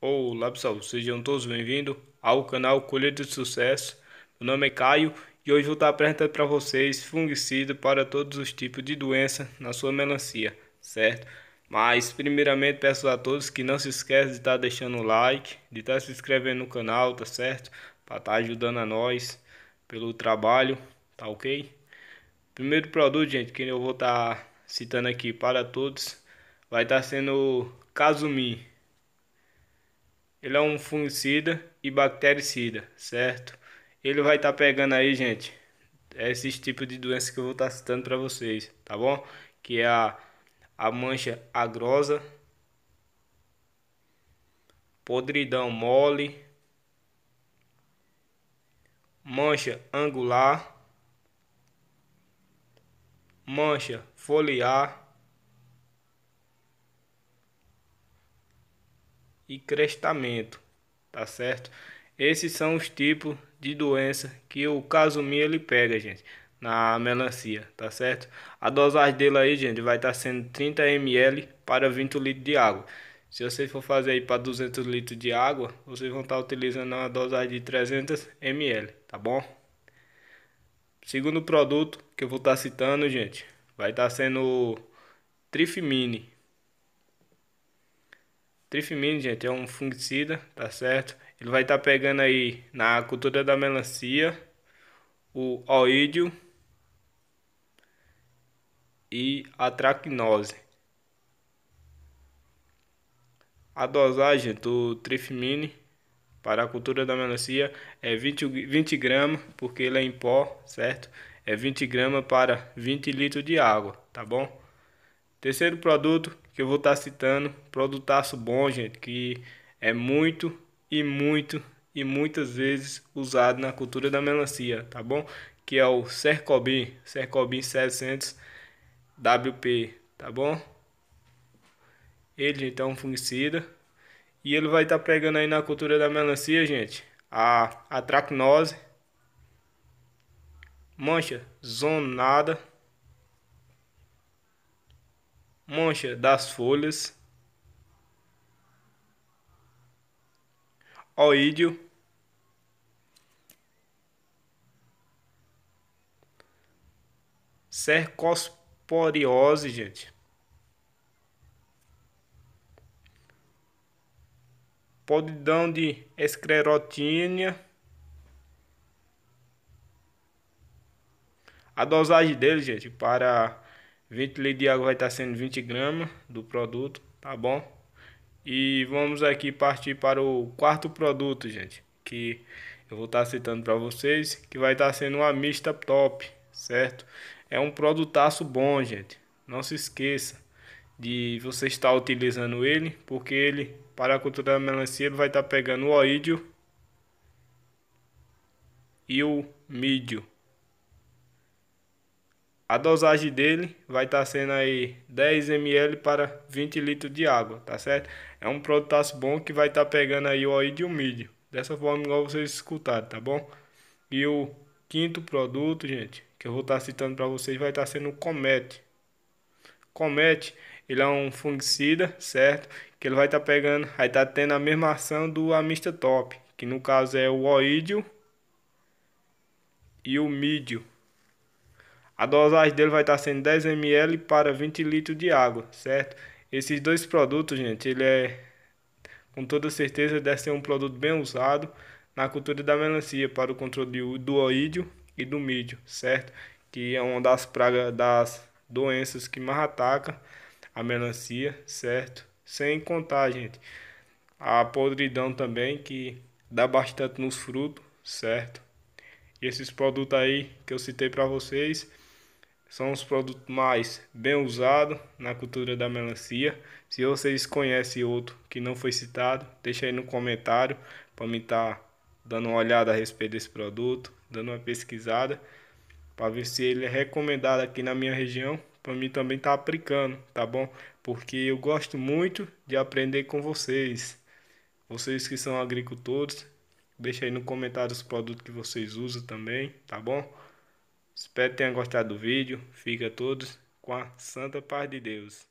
Olá pessoal, sejam todos bem-vindos ao canal Colheita de Sucesso. Meu nome é Caio e hoje vou estar apresentando para vocês fungicida para todos os tipos de doença na sua melancia, certo? Mas primeiramente peço a todos que não se esqueçam de estar deixando o like, de estar se inscrevendo no canal, tá certo? Para estar ajudando a nós pelo trabalho, tá ok? Primeiro produto, gente, que eu vou estar citando aqui para todos, vai estar sendo o Casumim ele é um fungicida e bactericida, certo? Ele vai estar tá pegando aí, gente, esses tipos de doenças que eu vou estar tá citando para vocês, tá bom? Que é a, a mancha agrosa, podridão mole, mancha angular, mancha foliar, e crestamento, tá certo? Esses são os tipos de doença que o casumim ele pega, gente, na melancia, tá certo? A dosagem dele aí, gente, vai estar tá sendo 30 ml para 20 litros de água. Se você for fazer aí para 200 litros de água, vocês vão estar tá utilizando uma dosagem de 300 ml, tá bom? Segundo produto que eu vou estar tá citando, gente, vai estar sendo o Trifimine, gente, é um fungicida, tá certo? Ele vai estar tá pegando aí na cultura da melancia, o oídio e a tracnose. A dosagem do trifimine para a cultura da melancia é 20, 20 gramas, porque ele é em pó, certo? É 20 gramas para 20 litros de água, tá bom? Terceiro produto que eu vou estar tá citando, produtaço bom, gente, que é muito e muito e muitas vezes usado na cultura da melancia, tá bom? Que é o Cercobin, Cercobin 700 WP, tá bom? Ele, então, é um fungicida. E ele vai estar tá pegando aí na cultura da melancia, gente, a, a tracnose, mancha zonada, mancha das folhas, oídio, cercosporiose, gente. Podidão de esclerotínia. A dosagem dele, gente, para 20 litros de água vai estar sendo 20 gramas do produto, tá bom? E vamos aqui partir para o quarto produto, gente, que eu vou estar citando para vocês, que vai estar sendo uma mista top, certo? É um produtaço bom, gente. Não se esqueça de você estar utilizando ele, porque ele, para a cultura da melancia, ele vai estar pegando o oídio e o mídio. A dosagem dele vai estar tá sendo aí 10 ml para 20 litros de água, tá certo? É um produto bom que vai estar tá pegando aí o óleo e o milho. Dessa forma igual vocês escutaram, tá bom? E o quinto produto, gente, que eu vou estar tá citando para vocês vai estar tá sendo o Comete. Comete, ele é um fungicida, certo? Que ele vai estar tá pegando, vai estar tá tendo a mesma ação do Amista Top, que no caso é o oídio e o mídio. A dosagem dele vai estar sendo 10 ml para 20 litros de água, certo? Esses dois produtos, gente, ele é com toda certeza deve ser um produto bem usado na cultura da melancia para o controle do oídio e do mídio, certo? Que é uma das pragas das doenças que mais ataca a melancia, certo? Sem contar, gente, a podridão também que dá bastante nos frutos, certo? E esses produtos aí que eu citei para vocês são os produtos mais bem usados na cultura da melancia. Se vocês conhecem outro que não foi citado, deixa aí no comentário para mim estar tá dando uma olhada a respeito desse produto, dando uma pesquisada para ver se ele é recomendado aqui na minha região, para mim também tá aplicando, tá bom? Porque eu gosto muito de aprender com vocês. Vocês que são agricultores, deixa aí no comentário os produtos que vocês usam também, tá bom? Espero que tenham gostado do vídeo. Fica todos com a santa paz de Deus.